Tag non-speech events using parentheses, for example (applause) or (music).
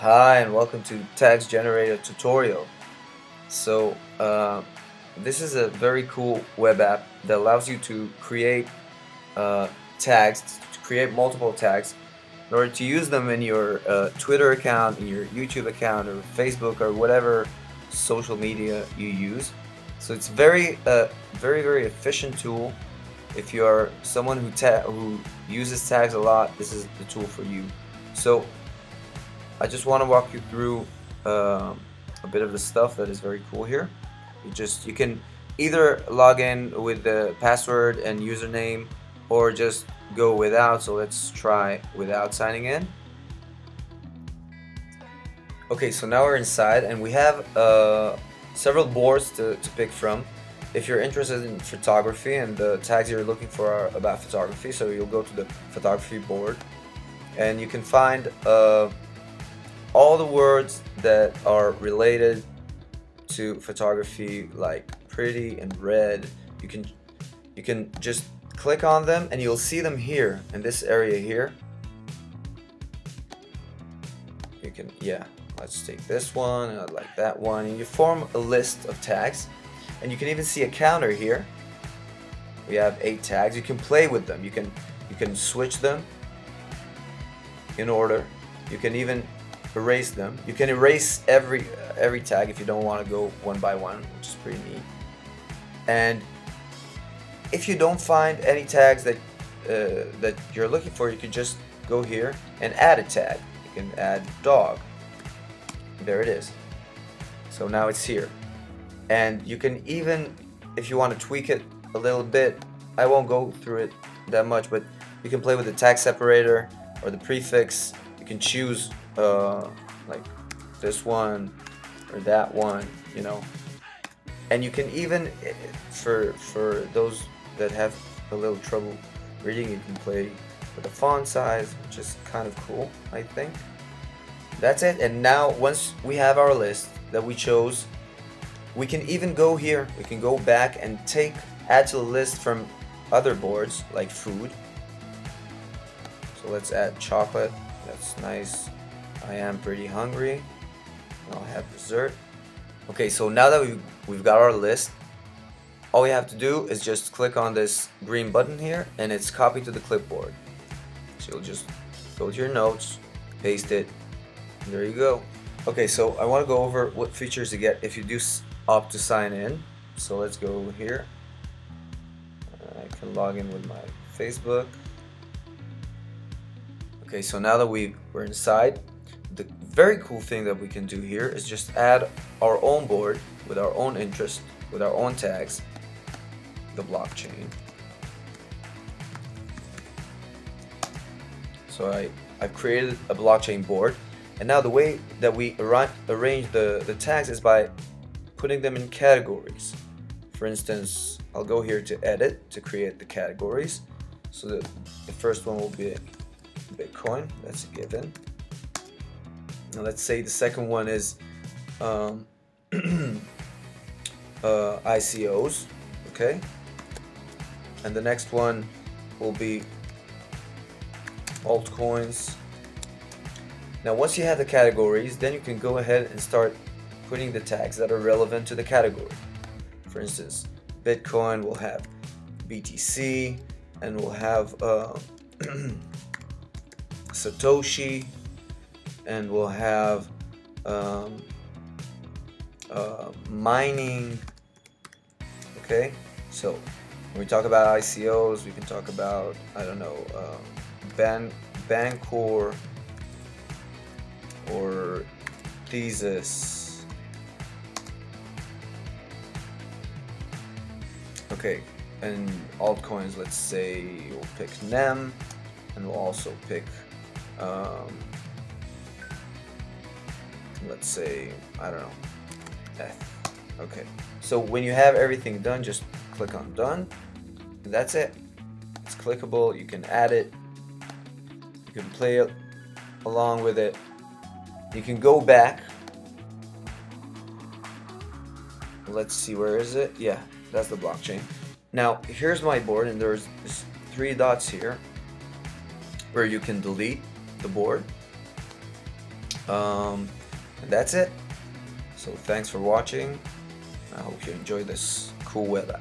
Hi and welcome to Tags Generator tutorial. So uh, this is a very cool web app that allows you to create uh, tags, to create multiple tags in order to use them in your uh, Twitter account, in your YouTube account or Facebook or whatever social media you use. So it's very uh, very very efficient tool. If you are someone who, who uses tags a lot, this is the tool for you. So I just want to walk you through um, a bit of the stuff that is very cool here. You just you can either log in with the password and username or just go without. So let's try without signing in. Okay, so now we're inside and we have uh, several boards to, to pick from. If you're interested in photography and the tags you're looking for are about photography, so you'll go to the photography board and you can find uh, all the words that are related to photography like pretty and red you can you can just click on them and you'll see them here in this area here. You can yeah let's take this one and I like that one. And you form a list of tags. And you can even see a counter here. We have eight tags. You can play with them. You can you can switch them in order. You can even erase them. You can erase every uh, every tag if you don't want to go one by one, which is pretty neat. And if you don't find any tags that uh, that you're looking for, you can just go here and add a tag. You can add dog. There it is. So now it's here. And you can even, if you want to tweak it a little bit, I won't go through it that much, but you can play with the tag separator or the prefix. You can choose uh, like this one or that one, you know. And you can even, eh, for for those that have a little trouble reading, you can play with the font size, which is kind of cool, I think. That's it. And now, once we have our list that we chose, we can even go here. We can go back and take add to the list from other boards like food. So let's add chocolate. That's nice. I am pretty hungry. I'll have dessert. Okay, so now that we've, we've got our list, all we have to do is just click on this green button here and it's copied to the clipboard. So you'll just go to your notes, paste it, there you go. Okay, so I want to go over what features you get if you do opt to sign in. So let's go here. I can log in with my Facebook. Okay, so now that we we're inside, very cool thing that we can do here is just add our own board with our own interest, with our own tags, the blockchain. So I, I've created a blockchain board and now the way that we arrange the, the tags is by putting them in categories. For instance, I'll go here to edit to create the categories. So the, the first one will be Bitcoin, that's a given. Now let's say the second one is um, (clears throat) uh, ICOs, okay? And the next one will be altcoins. Now once you have the categories, then you can go ahead and start putting the tags that are relevant to the category. For instance, Bitcoin will have BTC and we'll have uh, (clears throat) Satoshi and we'll have um, uh, mining. Okay, so when we talk about ICOs, we can talk about I don't know um, Ban Bancor or Tezos. Okay, and altcoins, let's say we'll pick NEM, and we'll also pick um, let's say, I don't know, F. Okay, so when you have everything done, just click on done. That's it. It's clickable, you can add it, you can play it along with it. You can go back. Let's see, where is it? Yeah, that's the blockchain. Now, here's my board, and there's three dots here where you can delete the board Um, and that's it. So thanks for watching. I hope you enjoy this cool weather.